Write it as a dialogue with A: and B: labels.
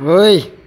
A: Oi!